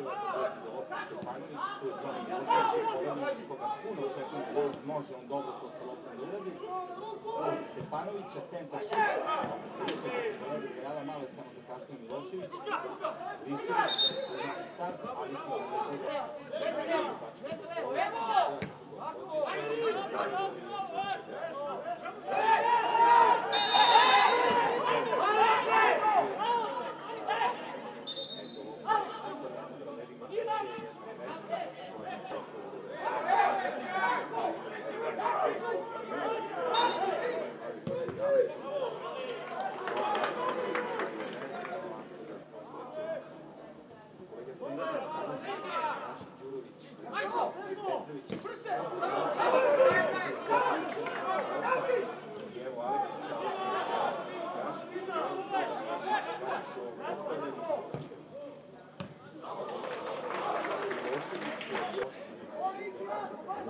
uspeva da dođe do lopte Stefanović, tu je Johnny Milošević i Povanović, koga puno da danas može on dobro to sa loptom da uradi. Ulazi Stefanovića, centar šut, vidite da je Reala malo je samo zakasnio Milošević, ulici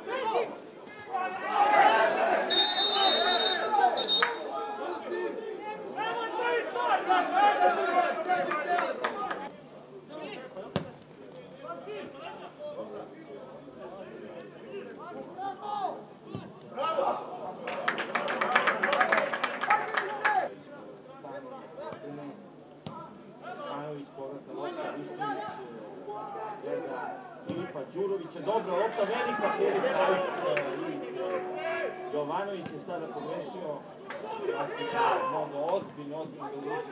Good lopta, velika prilika. Jovanović je sada pogrešio, Vasika mnogo ozbiljno, ozbiljno da uruči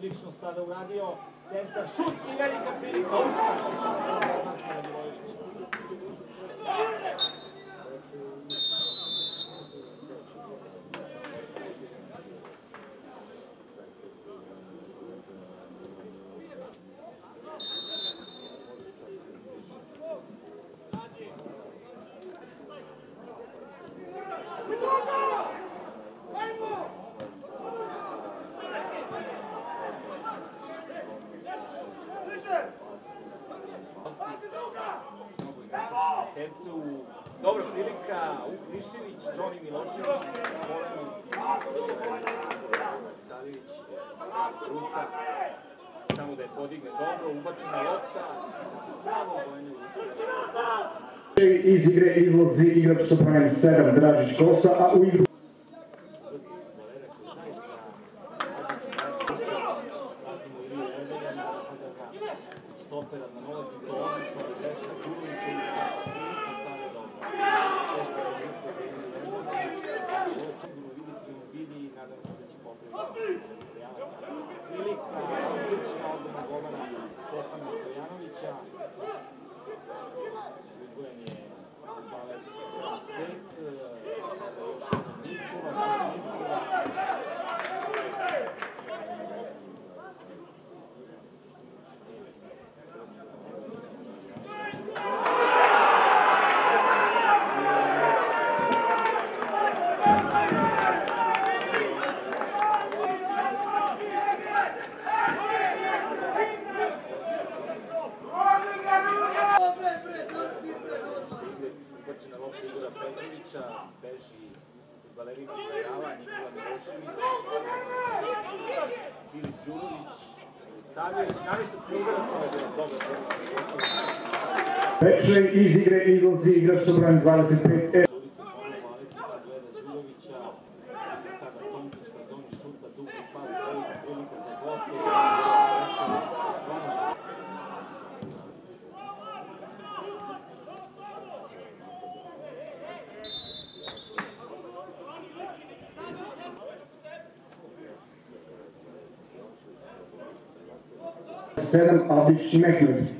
odlično sada uradio, centar, šut i velika prilika, Tercu, dobra prilika, Vuk Liščević, Johnny Milošević, Koleno, Taljević, Rusa, samo da je podigne dobro, ubačena lopta, bravo Bojne Iz igre izlazi igrač sa brojem 7 Dražić Kosa, a u igru Stopera na nolazi do odlično, ali greška Đurovića i takva prilika sada je dobro. Teška pozicija za Ili Erdogan. Ovo će sigurno vidjeti, on vidi i nadam se da Vučića, beži Valerija Kajava, Nikola Milošević, Filip Đurović, Savjević, namješta se uvrcao je dobro. Veče iz igre izlazi igrač sa 25. selam abi şimekmedi.